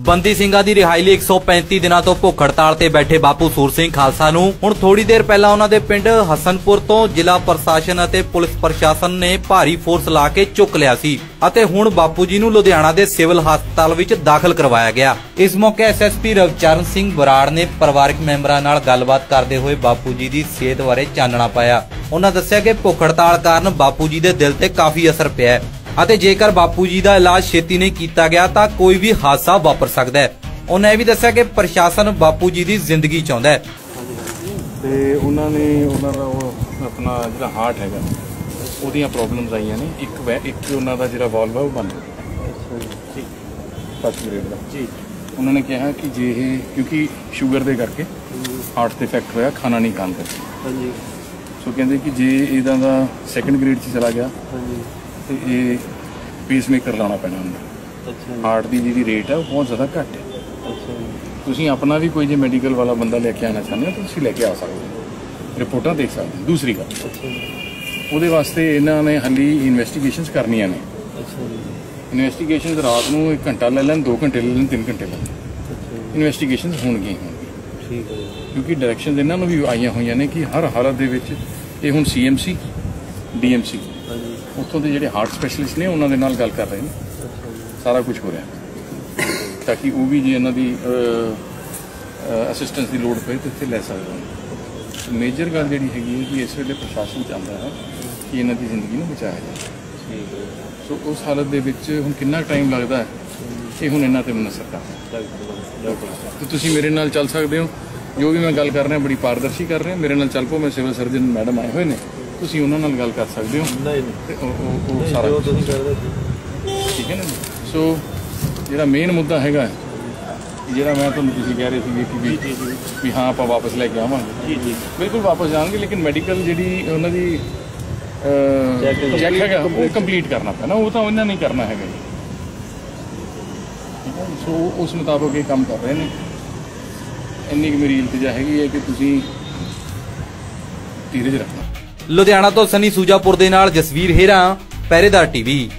ਬੰਦੀ ਸਿੰਘਾਂ ਦੀ ਰਿਹਾਈ ਲਈ 135 ਦਿਨਾਂ ਤੋਂ ਭੁੱਖ ਹੜਤਾਲ ਤੇ ਬੈਠੇ ਬਾਪੂ ਸੂਰ ਸਿੰਘ ਖਾਲਸਾ ਨੂੰ। ਹੁਣ ਥੋੜੀ ਦੇਰ ਪਹਿਲਾਂ ਉਹਨਾਂ ਦੇ ਪਿੰਡ ਹਸਨਪੁਰ ਤੋਂ ਜ਼ਿਲ੍ਹਾ ਪ੍ਰਸ਼ਾਸਨ ਅਤੇ ਪੁਲਿਸ ਪ੍ਰਸ਼ਾਸਨ ਨੇ ਭਾਰੀ ਫੋਰਸ ਲਾ ਕੇ ਚੁੱਕ ਲਿਆ ਸੀ ਅਤੇ ਹੁਣ ਬਾਪੂ ਜੀ ਨੂੰ ਲੁਧਿਆਣਾ ਦੇ ਸਿਵਲ ਹਸਪਤਾਲ ਵਿੱਚ ਦਾਖਲ ਕਰਵਾਇਆ ਗਿਆ। ਇਸ ਮੌਕੇ ਐਸਐਸਪੀ ਰਵਚਰਨ ਸਿੰਘ ਬਰਾੜ ਨੇ ਪਰਿਵਾਰਕ ਮੈਂਬਰਾਂ ਨਾਲ ਗੱਲਬਾਤ ਕਰਦੇ ਹੋਏ ਬਾਪੂ ਜੀ ਦੀ ਸਿਹਤ ਬਾਰੇ ਚਾਨਣਾ ਪਾਇਆ। ਉਹਨਾਂ ਦੱਸਿਆ ਕਿ ਭੁੱਖ ਹੜਤਾਲ ਕਾਰਨ ਬਾਪੂ ਜੀ ਦੇ ਦਿਲ ਤੇ ਕਾਫੀ ਅਸਰ ਪਿਆ ਹੈ। ਅਤੇ ਜੇਕਰ ਬਾਪੂ ਜੀ ਦਾ ਇਲਾਜ ਛੇਤੀ ਨਹੀਂ ਕੀਤਾ ਗਿਆ ਤਾਂ ਕੋਈ ਵੀ ਹਾਦਸਾ ਵਾਪਰ ਸਕਦਾ ਹੈ। ਉਹਨਾਂ ਇਹ ਵੀ ਦੱਸਿਆ ਕਿ ਪ੍ਰਸ਼ਾਸਨ ਬਾਪੂ ਜੀ ਦੀ ਜ਼ਿੰਦਗੀ ਚਾਹੁੰਦਾ ਹੈ। ਤੇ ਉਹਨਾਂ ਨੇ ਉਹਨਾਂ ਦਾ ਉਹ ਆਪਣਾ ਜਿਹੜਾ ਹਾਰਟ ਹੈਗਾ ਉਹਦੀਆਂ ਪ੍ਰੋਬਲਮਸ ਆਈਆਂ ਨੇ। ਇੱਕ ਵੈ- ਇੱਕ ਉਹਨਾਂ ਦਾ ਜਿਹੜਾ ਵਾਲਵ ਹੈ ਉਹ ਬੰਦ ਹੋ ਗਿਆ। ਠੀਕ ਫਸਟ ਗ੍ਰੇਡ ਦਾ। ਜੀ ਉਹਨਾਂ ਨੇ ਕਿਹਾ ਕਿ ਜੇ ਇਹ ਕਿਉਂਕਿ ਸ਼ੂਗਰ ਦੇ ਕਰਕੇ ਹਾਰਟ ਤੇ ਇਫੈਕਟ ਹੋਇਆ ਖਾਣਾ ਨਹੀਂ ਖਾਣ ਕਰਕੇ ਹਾਂਜੀ। ਸੋ ਕਹਿੰਦੇ ਕਿ ਜੇ ਇਹਦਾ ਦਾ ਸੈਕੰਡ ਗ੍ਰੇਡ 'ਚ ਚਲਾ ਗਿਆ ਹਾਂਜੀ। ਤੇ ਇਹ ਪੇਸਮੇਕਰ ਲਾਉਣਾ ਪੈਣਾ ਹੁੰਦਾ ਅੱਛਾ ਹਾਰਟ ਦੀ ਜਿਹੜੀ ਰੇਟ ਹੈ ਉਹ ਬਹੁਤ ਜ਼ਿਆਦਾ ਘੱਟ ਹੈ। ਅੱਛਾ ਤੁਸੀਂ ਆਪਣਾ ਵੀ ਕੋਈ ਜੇ ਮੈਡੀਕਲ ਵਾਲਾ ਬੰਦਾ ਲੈ ਕੇ ਆਣਾ ਚਾਹੁੰਦੇ ਹੋ ਤਾਂ ਤੁਸੀਂ ਲੈ ਕੇ ਆ ਸਕਦੇ ਹੋ। ਰਿਪੋਰਟਾਂ ਦੇਖ ਸਕਦੇ ਹੋ। ਦੂਸਰੀ ਗੱਲ ਉਹਦੇ ਵਾਸਤੇ ਇਹਨਾਂ ਨੇ ਹਾਲੀ ਇਨਵੈਸਟੀਗੇਸ਼ਨਸ ਕਰਨੀਆਂ ਨੇ। ਅੱਛਾ ਇਨਵੈਸਟੀਗੇਸ਼ਨਸ ਰਾਤ ਨੂੰ 1 ਘੰਟਾ ਲੈ ਲੈਣ 2 ਘੰਟੇ ਲੈ ਲੈਣ 3 ਘੰਟੇ ਲੈ ਲੈਣ। ਇਨਵੈਸਟੀਗੇਸ਼ਨਸ ਹੋਣਗੀਆਂ ਠੀਕ ਹੈ ਕਿਉਂਕਿ ਡਾਇਰੈਕਸ਼ਨਸ ਇਹਨਾਂ ਨੂੰ ਵੀ ਆਈਆਂ ਹੋਈਆਂ ਨੇ ਕਿ ਹਰ ਹਾਲਤ ਦੇ ਵਿੱਚ ਇਹ ਹੁਣ ਸੀਐਮਸੀ ਡੀਐਮਸੀ ਉੱਥੋਂ ਦੇ ਜਿਹੜੇ ਹਾਰਟ ਸਪੈਸ਼ਲਿਸਟ ਨੇ ਉਹਨਾਂ ਦੇ ਨਾਲ ਗੱਲ ਕਰ ਰਹੇ ਨੇ। ਸਾਰਾ ਕੁਝ ਹੋ ਰਿਹਾ। ਤਾਂ ਕਿ ਉਹ ਵੀ ਜੇ ਇਹਨਾਂ ਦੀ ਅਸਿਸਟੈਂਸ ਦੀ ਲੋੜ ਪਏ ਤਾਂ ਇੱਥੇ ਲੈ ਸਕਦੇ ਹਨ ਮੇਜਰ ਗੱਲ ਜਿਹੜੀ ਹੈਗੀ ਹੈ ਕਿ ਇਸ ਵੇਲੇ ਪ੍ਰਸ਼ਾਸਨ ਚਾਹੁੰਦਾ ਹੈ ਕਿ ਇਹਨਾਂ ਦੀ ਜ਼ਿੰਦਗੀ ਨੂੰ ਬਚਾਇਆ ਜਾਵੇ। ਸੋ ਉਸ ਹਾਲਤ ਦੇ ਵਿੱਚ ਹੁਣ ਕਿੰਨਾ ਟਾਈਮ ਲੱਗਦਾ ਹੈ ਇਹ ਹੁਣ ਇਹਨਾਂ ਤੇ ਮਨਸਰ ਕਰਦਾ ਤੇ ਤੁਸੀਂ ਮੇਰੇ ਨਾਲ ਚੱਲ ਸਕਦੇ ਹੋ। ਜੋ ਵੀ ਮੈਂ ਗੱਲ ਕਰ ਰਿਹਾ ਬੜੀ ਪਾਰਦਰਸ਼ੀ ਕਰ ਰਿਹਾ। ਮੇਰੇ ਨਾਲ ਚੱਲ ਪਓ ਮੈਂ ਸਿਵਲ ਸਰਜਨ ਮੈਡਮ ਆਏ ਹੋਏ ਨੇ। ਤੁਸੀਂ ਉਹਨਾਂ ਨਾਲ ਗੱਲ ਕਰ ਸਕਦੇ ਹੋ? ਨਹੀਂ ਉਹ- ਉਹ ਸਾਰਾ ਜੋ ਤੁਸੀਂ ਕਰਦੇ ਸੀ। ਠੀਕ ਹੈ ਨਾ? ਸੋ ਜਿਹੜਾ ਮੇਨ ਮੁੱਦਾ ਹੈਗਾ ਜਿਹੜਾ ਮੈਂ ਤੁਹਾਨੂੰ ਤੁਸੀਂ ਕਹਿ ਰਹੇ ਸੀਗੇ ਕਿ ਵੀ ਵੀ ਹਾਂ ਆਪਾਂ ਵਾਪਸ ਲੈ ਕੇ ਆਵਾਂਗੇ। ਜੀ ਜੀ। ਬਿਲਕੁਲ ਵਾਪਸ ਜਾਣਗੇ ਲੇਕਿਨ ਮੈਡੀਕਲ ਜਿਹੜੀ ਉਹਨਾਂ ਦੀ ਚੈੱਕ ਹੈਗਾ। ਉਹ ਕੰਪਲੀਟ ਕਰਨਾ ਪੈਣਾ। ਉਹ ਤਾਂ ਉਹਨਾਂ ਨਹੀਂ ਕਰਨਾ ਹੈਗਾ? ਸੋ ਉਸ ਮੁਤਾਬਕ ਇਹ ਕੰਮ ਕਰ ਰਹੇ ਨੇ। ਇੰਨੀ ਕੁ ਮੇਰੀ ਇਲਤਜਾ ਹੈਗੀ ਹੈ ਕਿ ਤੁਸੀਂ ਧੀਰਜ ਰੱਖਣਾ। ਲੁਧਿਆਣਾ ਤੋਂ ਸਨੀ ਸੂਜਾਪੁਰ ਦੇ ਨਾਲ ਜਸਵੀਰ ਹੇਰਾ ਪਹਿਰੇਦਾਰ ਟੀਵੀ।